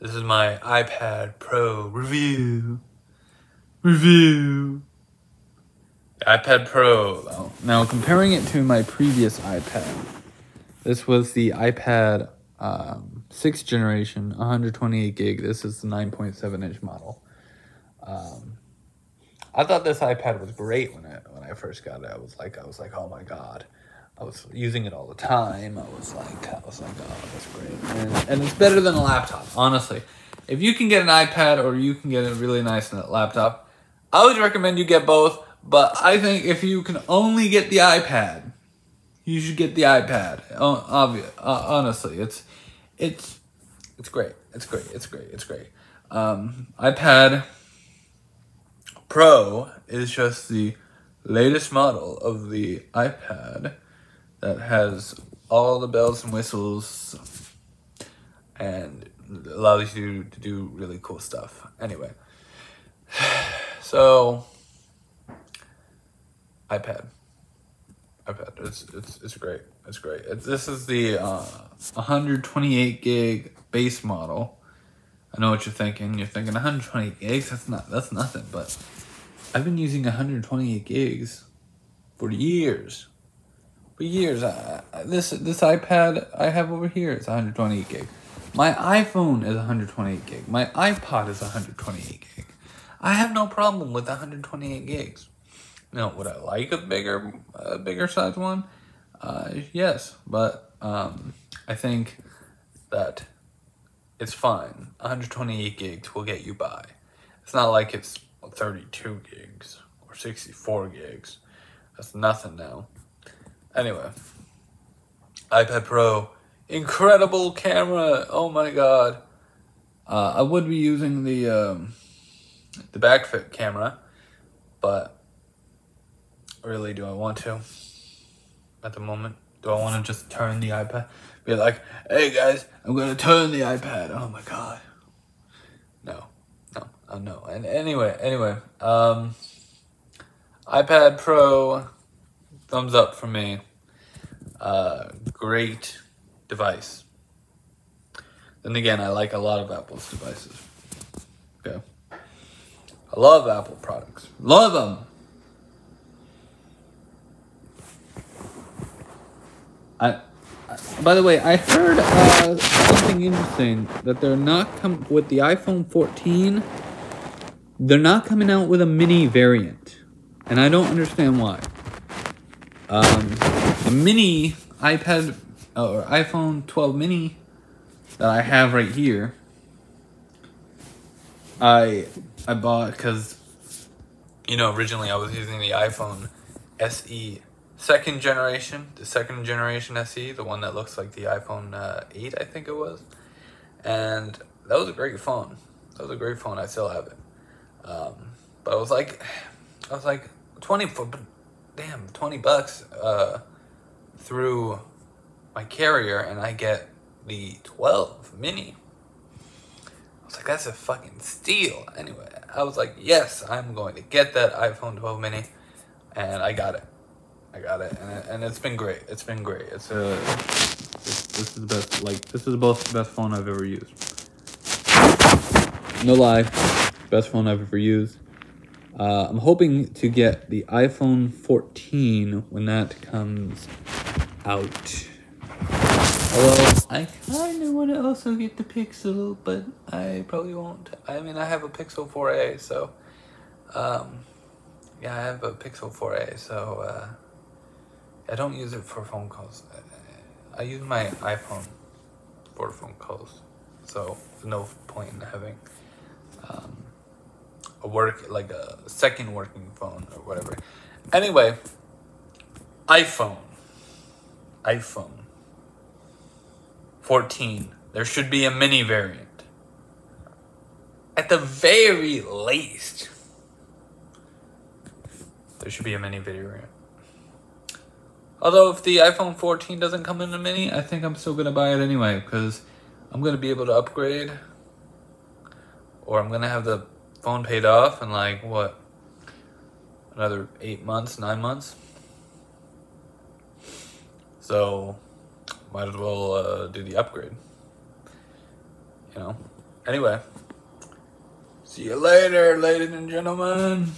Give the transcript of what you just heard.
This is my iPad Pro review. Review. iPad Pro. Now, comparing it to my previous iPad, this was the iPad um, 6th generation, 128 gig. This is the 9.7 inch model. Um, I thought this iPad was great when I when I first got it. I was like, I was like, oh my god. I was using it all the time. I was like, I was like, oh, that's great, and, and it's better than a laptop, honestly. If you can get an iPad or you can get a really nice laptop, I would recommend you get both. But I think if you can only get the iPad, you should get the iPad. Oh, obvious, uh, honestly, it's it's it's great. It's great. It's great. It's great. Um, iPad Pro is just the latest model of the iPad that has all the bells and whistles and allows you to do really cool stuff. Anyway, so iPad, iPad, it's it's it's great. It's great. It's, this is the uh, 128 gig base model. I know what you're thinking. You're thinking 120 gigs. That's not. That's nothing. But I've been using 128 gigs for years for years. I, this this iPad I have over here is 128 gig. My iPhone is 128 gig. My iPod is 128 gig. I have no problem with 128 gigs. Now, would I like a bigger, a bigger size one? Uh, yes, but um, I think that it's fine. 128 gigs will get you by. It's not like it's 32 gigs or 64 gigs. That's nothing now. Anyway, iPad Pro, incredible camera. Oh my god. Uh, I would be using the um, the back fit camera, but really, do I want to? At the moment, do I want to just turn the iPad? Be like, hey guys, I'm gonna turn the iPad. Oh my god. No, no, oh no. And anyway, anyway, um, iPad Pro thumbs up for me. Uh, great device. Then again, I like a lot of Apple's devices. Okay. I love Apple products. Love them. I, by the way, I heard uh, something interesting that they're not come with the iPhone 14. They're not coming out with a mini variant, and I don't understand why. Um, mini iPad or iPhone 12 mini that I have right here, I I bought because you know originally I was using the iPhone SE second generation, the second generation SE, the one that looks like the iPhone uh, 8, I think it was, and that was a great phone. That was a great phone. I still have it, um, but I was like, I was like twenty damn, 20 bucks uh, through my carrier and I get the 12 mini. I was like, that's a fucking steal. Anyway, I was like, yes, I'm going to get that iPhone 12 mini. And I got it. I got it. And, it, and it's been great. It's been great. It's a, this is the best, like, this is both the best phone I've ever used. No lie. Best phone I've ever used. Uh, I'm hoping to get the iPhone 14 when that comes out. Although I kind of want to also get the Pixel, but I probably won't. I mean, I have a Pixel 4a, so um, yeah, I have a Pixel 4a, so uh, I don't use it for phone calls. I use my iPhone for phone calls, so no point in having. Um, a work like a second working phone or whatever. Anyway, iPhone. iPhone 14. There should be a mini variant. At the very least, there should be a mini variant. Although if the iPhone 14 doesn't come in a mini, I think I'm still gonna buy it anyway because I'm gonna be able to upgrade, or I'm gonna have the phone paid off in like what another eight months nine months so might as well uh, do the upgrade you know Anyway, see you later, ladies and gentlemen.